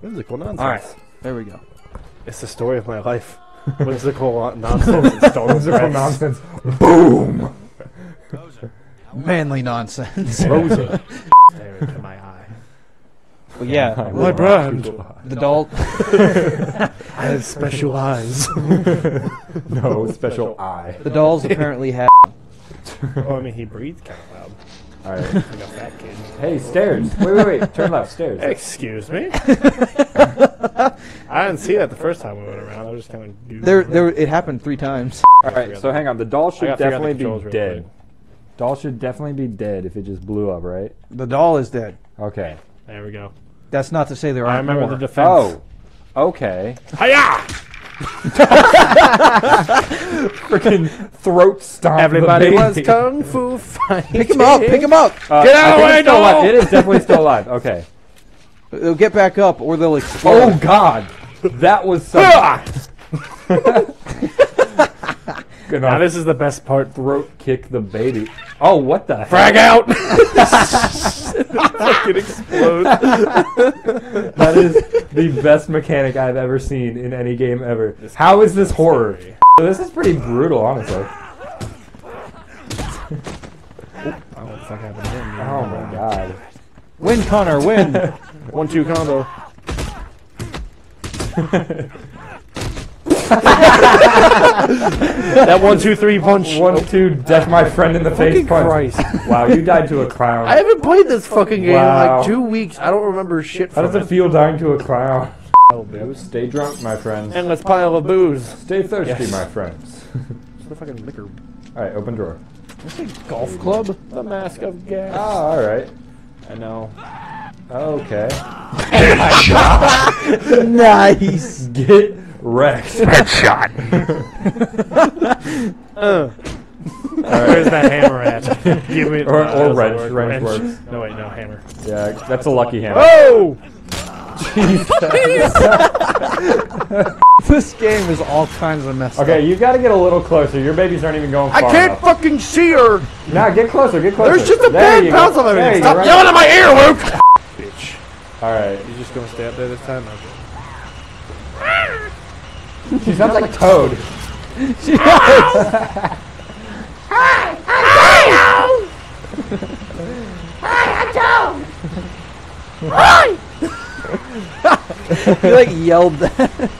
Whimsical nonsense. All right, there we go. It's the story of my life. Whimsical nonsense. and stolen Whimsical nonsense. Boom. Manly nonsense. Rosa. Stare into my eye. But yeah, My brand. the doll. I have special eyes. No special eye. The dolls apparently have. oh, I mean, he breathes kind of loud. All right. Like a fat kid. Hey, stairs. Wait, wait, wait. Turn left. Stairs. Excuse me? I didn't see that the first time we went around. I was just kind of. There, there. It happened three times. All right. So hang on. The doll should gotta figure out the definitely controls be real dead. quick. Doll should definitely be dead if it just blew up, right? The doll is dead. Okay. There we go. That's not to say there I aren't remember more. the defense. Oh. Okay. Hiya! Freaking throat stomp. Everybody was kung fu fighting. Pick him up. Pick him up. Uh, Get out of I the it's way, still alive. doll! It is definitely still alive. Okay. They'll get back up, or they'll explode. Oh God, that was some. Good Now this is the best part. throat kick the baby. Oh, what the heck? Frag out! Fucking explode. That is the best mechanic I've ever seen in any game ever. How is this horror? This is pretty brutal, honestly. Oh, what the fuck happened here? Oh my god. Win, Connor. Win. One two combo. That one two three punch. One, two, death my friend in the face Fucking punch. Christ. Wow, you died to a clown. I haven't played this fucking game in Wow. like two weeks. I don't remember shit How from does it feel dying to a clown? it. Stay drunk, my friends. Endless pile of booze. Stay thirsty, Yes. my friends. It's the fucking liquor. Alright, open drawer. Golf club? The mask of gas. Ah, oh, alright. I know. Okay. nice. Get wrecked. Uh. Where's that hammer at? Give me Or- uh, or wrench. work. Wrench works. No wait, no hammer. Yeah, that's a lucky hammer. Oh! Jesus This game is all kinds of messed Okay, up. you gotta get a little closer. Your babies aren't even going I can't enough. fucking see her. Nah, get closer, get closer. There's just a There bad you bounce on everything. Stop you're yelling right. at my ear, Luke. Bitch. Alright. You just gonna stay up there this time? Okay. She sounds like Toad. He like yelled that.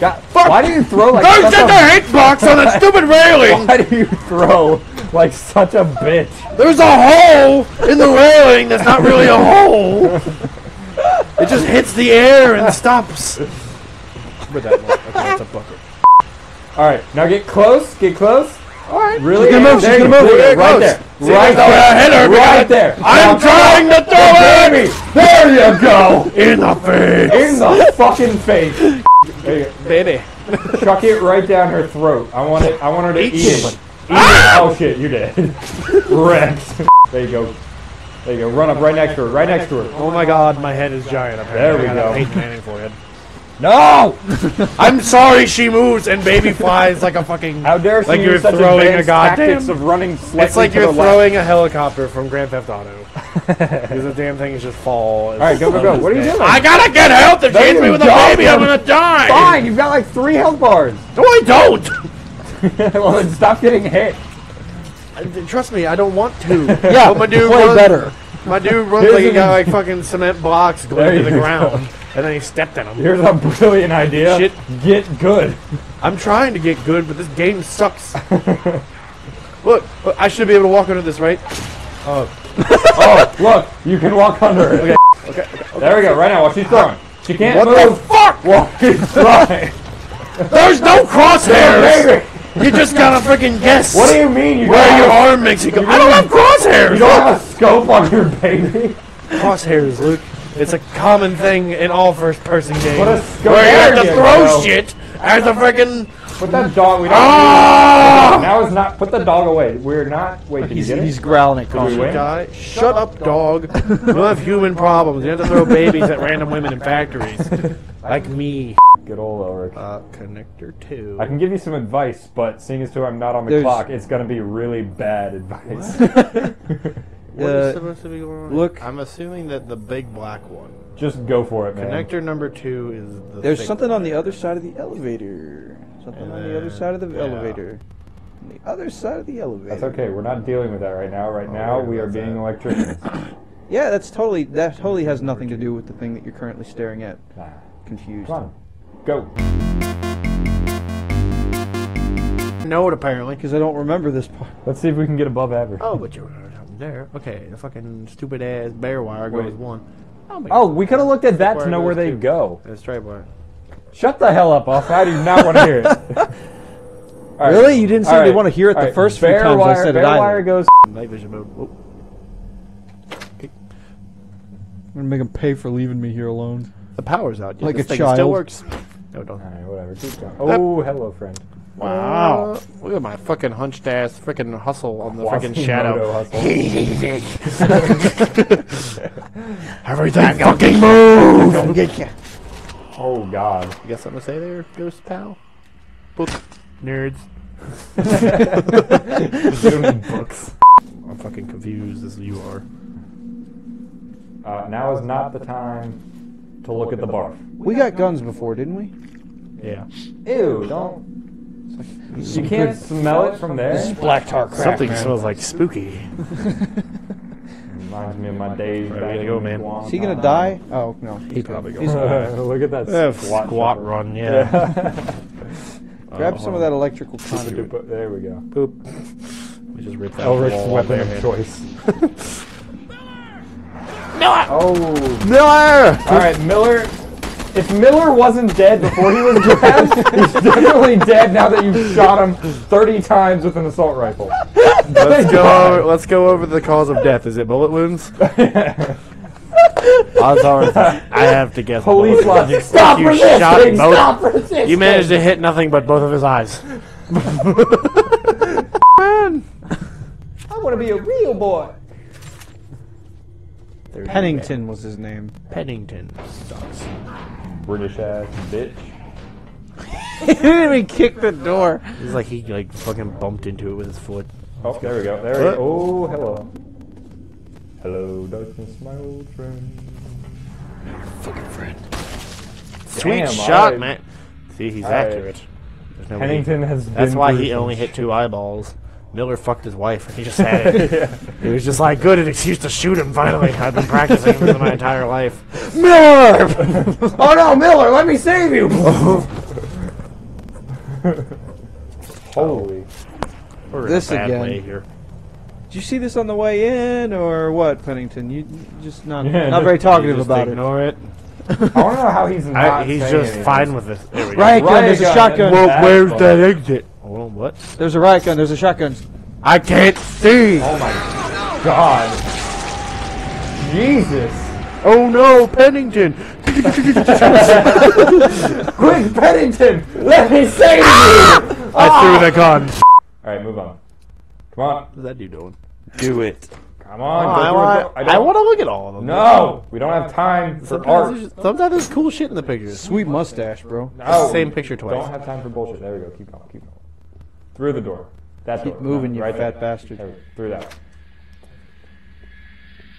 God, why do you throw like Don't such set the a, hitbox on that stupid railing! Why do you throw like such a bitch? There's a hole in the railing that's not really a hole. It just hits the air and stops. But that one, okay, that's a bucket. Alright, now get close, get close. Alright. Really? She's gonna move, There she's you gonna go, move. there you There right there. goes. See, Right that's how I there. Right there. I'm Now trying to throw it Baby, there you go. in the face. In the fucking face. There. Baby. Chuck it right down her throat. I want it. I want her to eat, Eat it. it. Eat it. Oh shit, you're dead. Wrecked. There you go. There you go. Run up right next to her. Right next to her. Oh my god, my head is giant. Apparently. There we I got go. Peyton Manning forehead. No! I'm sorry she moves and baby flies like a fucking. How dare she Like use you're such throwing a advanced goddamn- tactics of running slightly It's like to you're the left. throwing a helicopter from Grand Theft Auto. Because the damn things just fall. All right, go, go, go. What are you doing? I gotta get help. She No, me you with a don't. baby, I'm gonna die. Fine, you've got like three health bars. No, I don't. well, then stop getting hit. Trust me, I don't want to. Yeah, but my dude play runs, better. My dude runs Here's like he got like fucking cement blocks going to the ground, and then he stepped in them. Here's a brilliant idea. Shit. Get good. I'm trying to get good, but this game sucks. look, look, I should be able to walk under this, right? Oh, oh, look, you can walk under it. Okay, okay. There we go. Right now, what she's throwing. She can't What the move. fuck? Well, she's. There's no crosshairs. Baby, You just gotta freaking guess. What do you mean you Where don't your have, arm makes you go. I don't have crosshairs. you don't have a scope on your baby? crosshairs, Luke. It's a common thing in all first-person games. Put a scope where you have there to throw go. shit as a freaking. Put that dog. We don't. Ah! Now is not. Put the dog away. We're not. Wait, did He's, get he's it? growling at we Connor. Guy, shut up, dog. You don't have human problems. You have to throw babies at random women in factories, like me. Good old Ulrich. Uh, connector two. I can give you some advice, but seeing as to I'm not on the There's- clock, it's gonna be really bad advice. What is Uh, supposed to be going on? look. I'm assuming that the big black one. Just go for it, man. Connector number two is the. There's thick something one. on the other side of the elevator. Something on the other side of the yeah. elevator. On the other side of the elevator. That's okay. We're not dealing with that right now. Right Oh, now, where we are was being that? electricians. Yeah, that's totally that totally has nothing to do with the thing that you're currently staring at. nah. Confused. Come on. Go. Know it apparently. Because I don't remember this part. Let's see if we can get above average. Oh, but you're there. Okay, the fucking stupid ass bear wire Wait. goes one. Oh, Oh, we could have looked at that to know where they two? go. That's straight wire. Shut the hell up, Austin. I do not want to hear it. All right. Really? You didn't seem All to wanna hear it the All right. first few bear times I wire, said it bear either. wire goes. Night vision mode. Oh. I'm gonna make him pay for leaving me here alone. The power's out. Yeah, Like this a thing still works. No, don't. All right, whatever. Keep going. Oh, hello, friend. Wow. Uh, look at my fucking hunched ass freaking hustle on the freaking Quasimodo shadow. hustle. Everything fucking move! oh God. You got something to say there, Ghost Pal? Book. Nerds. You books. I'm fucking confused as you are. Uh, now is not the time to look at the barf. We got guns before, didn't we? Yeah. Ew! Don't. You can't smell it from there. This is Black tar crap. Something man. smells like spooky. Reminds me of my days. Right, back way to in go, man. Is he gonna die? Oh no. He probably He's goes. Look at that Uh, squat, squat run, yeah. Grab Uh, some of that electrical conduit. there we go. Boop. We just ripped that Elric's wall weapon of choice. Miller! Oh. Miller! All right, Miller. If Miller wasn't dead before he was grabbed, he's definitely dead now that you've shot him 30 times with an assault rifle. Let's go. Over, let's go over the cause of death. Is it bullet wounds? Odds are, I have to guess. Police bullet wounds. logic. Stop you shot resisting! both- Stop resisting! You managed to hit nothing but both of his eyes. Man. I want to be a real boy. There's Pennington was his name. Pennington sucks. British ass bitch. he didn't even kick the door. It's like he like fucking bumped into it with his foot. Oh, there we go. There we go. Oh, hello. Hello, darkness, my old friend. Fucking friend. Sweet Damn, shot, alright. man. See, he's Alright. accurate. There's no way- Pennington has been. That's why he only hit two eyeballs. Miller fucked his wife and he just had it. yeah. He was just like, good, an excuse to shoot him finally. I've been practicing this my entire life. Miller! Oh no, Miller! Let me save you! Holy. We're This in a bad again. way here. Did you see this on the way in, or what, Pennington? You you just not Yeah, not very talkative Just about it. ignore it. I don't know how he's not. I, he's just anything. fine with this. Right, we go. Gun. There's a gun, shotgun. Well, where's fine. that exit? Hold on, what? There's a riot gun. There's a shotgun. I can't see. Oh my god. Jesus. Oh no, Pennington. Quick, Pennington! Let me save you! Ah! I threw the gun. Alright, move on. Come on. What's that dude doing? Do it. Come on. Oh, I, want, it. I, don't- want to look at all of them. No! We don't have time for Sometimes art. there's, sometimes there's cool shit in the pictures. Sweet mustache, bro. No. Same picture twice. Don't have time for bullshit. There we go. Keep going. Keep going. Through the door. That door. Keep moving, No, you right fat there. bastard. There. Through that.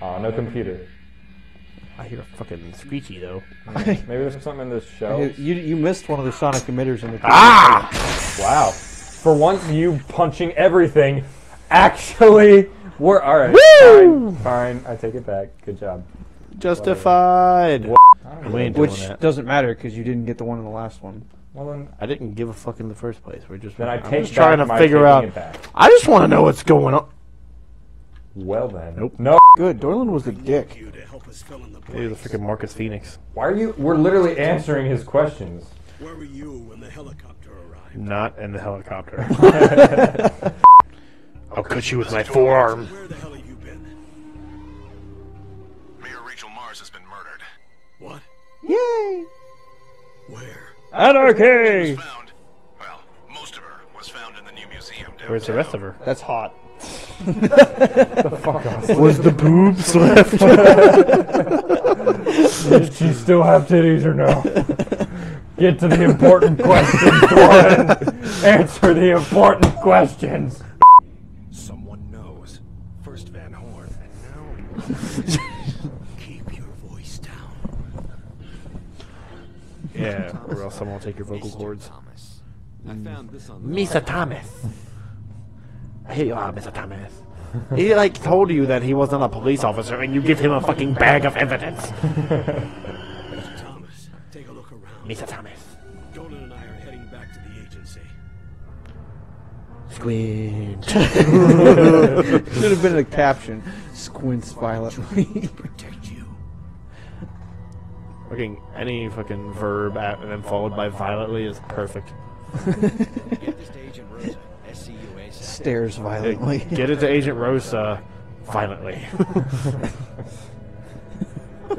Oh, no computer. I hear a fucking screechy though. Maybe there's something in this show. You you missed one of the sonic emitters in the. Ah! Wow. For once, you punching everything actually were alright. Woo! Fine, fine. I take it back. Good job. Justified. What? We ain't doing Which doesn't matter because you didn't get the one in the last one. Well then, I didn't give a fuck in the first place. We're just. then I I'm take just trying to my figure taking out. It back. I just want to know what's going on. Well then. Nope. No. Good. Dorland was a dick. you to help us fill in the Maybe the blanks. freaking Marcus Phoenix. Why are you? We're literally answering his questions. Where were you when the helicopter arrived? Not in the helicopter. I'll cut you with my forearm. Where the hell have you been? Mayor Rachel Mars has been murdered. What? Yay! Where? Anarchy. Found, well, most of her was found in the new museum downtown. Where's the rest of her? That's hot. Fuck off. Was the boobs left? Did she still have titties or no? Get to the important questions, Warren. Answer the important questions. Someone knows. First Van Horn, and Keep your voice down. Yeah, or else someone will take your vocal Mr. cords. Thomas. I found this on the Mr. Thomas. Here you are, Mr. Thomas. He like told you that he wasn't a police officer, and you give him a fucking bag of evidence. Mr. Thomas, take a look around. Mr. Thomas. Dolan and I are heading back to the agency. Squint. Should have been a caption. Squints violently. Protect you. fucking any fucking verb at, and then followed by violently is perfect. Get this to Agent Rosa. SCU ASAP. Stares violently. Get it to Agent Rosa violently.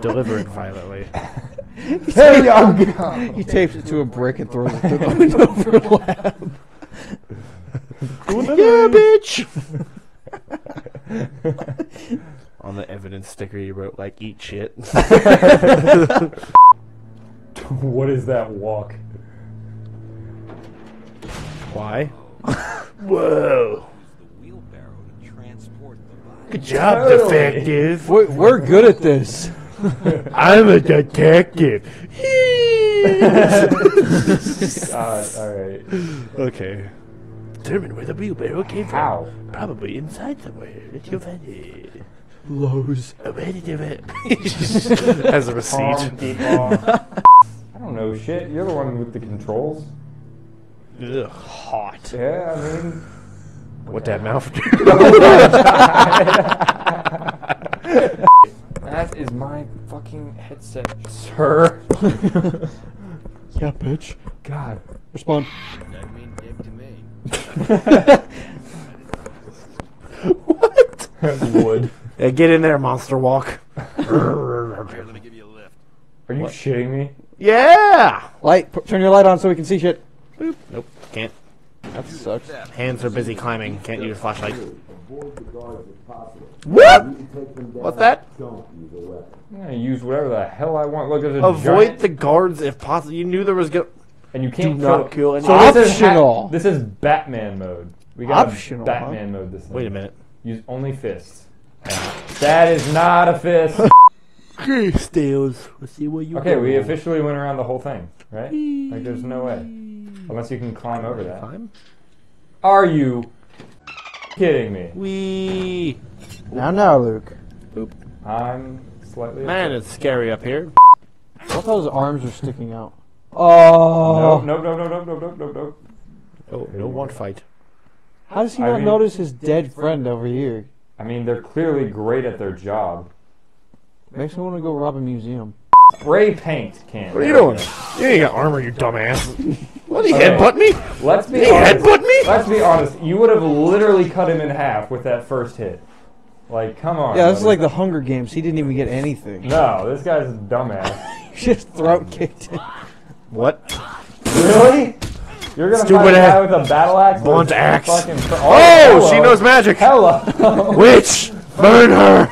Deliver it violently. Hey, young guy. He tapes it to a brick and throws it through the window for a lab. yeah, bitch. On the evidence sticker, you wrote like "eat shit." what is that walk? Why? Whoa! The wheelbarrow to transport the body. Good job, Totally. detective. We're, we're good at this. I'm a detective. God, alright. okay. Determine where the wheelbarrow came from. Probably inside somewhere. Let's go find it. Lowe's. Where did you it? As a receipt. Honky bonk. I don't know shit. You're the one with the controls. Ugh, hot. Yeah, I mean. What that mouth do? That is my fucking headset, sir. Yeah, bitch. God. Respond. Doesn't mean dick to me. What? Wood. Yeah, get in there, monster walk. Let me give you a lift. Are you shitting me? yeah. Light. Put, turn your light on so we can see shit. Boop. Nope. Can't. That sucks. Hands are busy climbing. Can't use flashlight. What? What's that? I'm gonna use whatever the hell I want. Look, there's a Avoid giant, the guards if possible. You knew there was go. and you can't do not kill. kill any- So this is ha- Optional. this is Batman mode. We got Optional, Batman mode. This thing. Wait a minute. Use only fists. That is not a fist. Okay, Stales. Let's see where you Okay, go. we officially went around the whole thing, right? Like, there's no way. Unless you can climb over that. Climb? Are you kidding me? We. Now, now, Luke. I'm slightly. Man, it's scary up here. I thought his arms were sticking out. Oh. Nope, nope, nope, nope, nope, nope, nope, nope. Oh, no one fight. How does he I not mean- notice his dead friend over here? I mean, they're clearly great at their job. Makes me want to go rob a museum. Spray paint can. What are you doing? You ain't got armor, you dumbass. What, he Okay. headbutt me? Let's be He honest. headbutt me? Let's be honest. You would have literally cut him in half with that first hit. Like, come on. Yeah, this is like the Hunger Games. He didn't even get anything. No, this guy's a dumbass. Just throat kicked him. What? really? You're gonna Stupid fight a guy ass. with a battle axe? Blunt axe. Fucking Oh, hello. she knows magic. Hello. Witch, burn her.